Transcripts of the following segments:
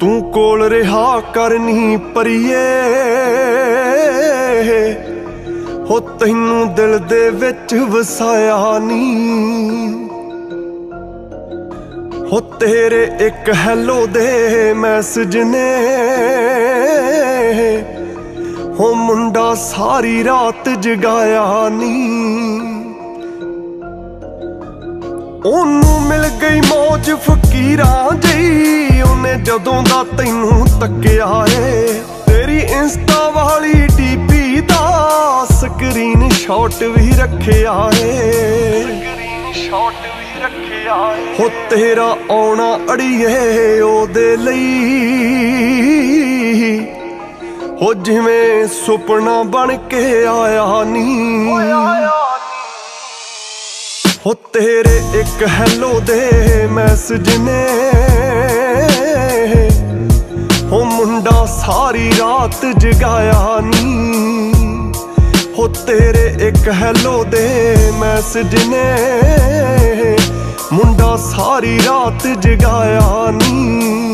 ਤੂੰ ਕੋਲ ਰਿਹਾ ਕਰਨੀ ਪਰੀਏ। ਹੋ ਤੈਨੂੰ ਦਿਲ ਦੇ ਵਿੱਚ ਵਸਾਇਆ ਨੀ ਹੋ ਤੇਰੇ ਇੱਕ ਹੈਲੋ ਦੇ ਮੈਸੇਜ ਨੇ। ਹੋ ਮੁੰਡਾ ਸਾਰੀ ਰਾਤ ਜਗਾਇਆ ਨੀ ਉਹਨੂੰ ਮਿਲ ਗਈ ਮੌਜ ਫਕੀਰਾਂ ਜਈ। ਉਹਨੇ ਜਦੋਂ ਦਾ ਤੈਨੂੰ ਤੱਕਿਆ ਏ, ਤੇਰੀ ਇੰਸਟਾ ਵਾਲੀ ਡੀਪੀ ਦਾ ਸਕਰੀਨ ਸ਼ਾਟ ਵੀ ਰੱਖਿਆ ਏ। ਸਕਰੀਨ ਸ਼ਾਟ ਵੀ ਰੱਖਿਆ ਏ ਹੋ ਤੇਰਾ ਆਉਣਾ ਅੜੀਏ ਉਹਦੇ ਲਈ। ਹੋ ਜਿਵੇਂ ਸੁਪਨਾ ਬਣ ਕੇ ਆਇਆ ਨੀ। ਹੋ ਤੇਰੇ ਇੱਕ ਹੈਲੋ ਦੇ ਮੈਸੇਜ ਨੇ। ਹੋ ਮੁੰਡਾ ਸਾਰੀ ਰਾਤ ਜਗਾਇਆ ਨੀ। ਹੋ ਤੇਰੇ ਇੱਕ ਹੈਲੋ ਦੇ ਮੈਸੇਜ ਨੇ। ਮੁੰਡਾ ਸਾਰੀ ਰਾਤ ਜਗਾਇਆ ਨੀ।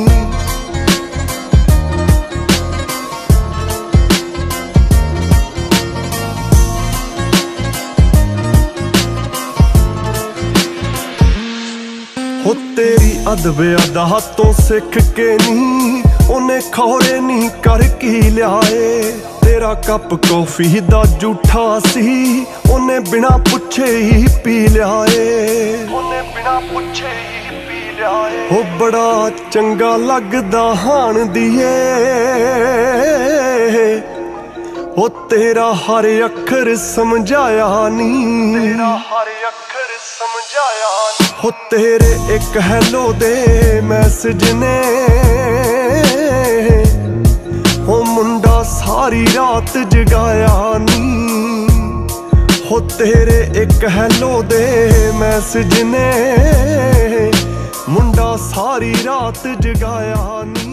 ਹੋ ਤੇਰੀ ਅਦਬ ਅਦਾ ਤੋਂ ਸਿੱਖ ਕੇ ਨਹੀਂ ਉਹਨੇ ਖੌਰੇ ਨਹੀਂ ਕਰ ਕੀ ਲਿਆਏ? ਤੇਰਾ ਕੱਪ ਕੌਫੀ ਦਾ ਝੂਠਾ ਸੀ ਉਹਨੇ ਬਿਨਾ ਪੁੱਛੇ ਹੀ ਪੀ ਲਿਆਏ। ਉਹਨੇ ਬਿਨਾ ਪੁੱਛੇ ਹੀ ਪੀ ਲਿਆਏ। ਹੋ ਬੜਾ ਚੰਗਾ ਲੱਗਦਾ ਹਾਣ ਦੀਏ। ਹੋ ਤੇਰਾ ਹਰ ਅੱਖਰ ਸਮਝਾਇਆ ਨੀ। ਤੇਰਾ ਹਰ ਅੱਖਰ ਸਮਝਾਇਆ ਨੀ। ਹੋ ਤੇਰੇ ਇੱਕ ਹੈਲੋ ਦੇ ਮੈਸੇਜ ਨੇ। ਹੋ ਮੁੰਡਾ ਸਾਰੀ ਰਾਤ ਜਗਾਇਆ ਨੀ। ਹੋ ਤੇਰੇ ਇੱਕ ਹੈਲੋ ਦੇ ਮੈਸੇਜ ਨੇ। ਮੁੰਡਾ ਸਾਰੀ ਰਾਤ ਜਗਾਇਆ ਨੀ।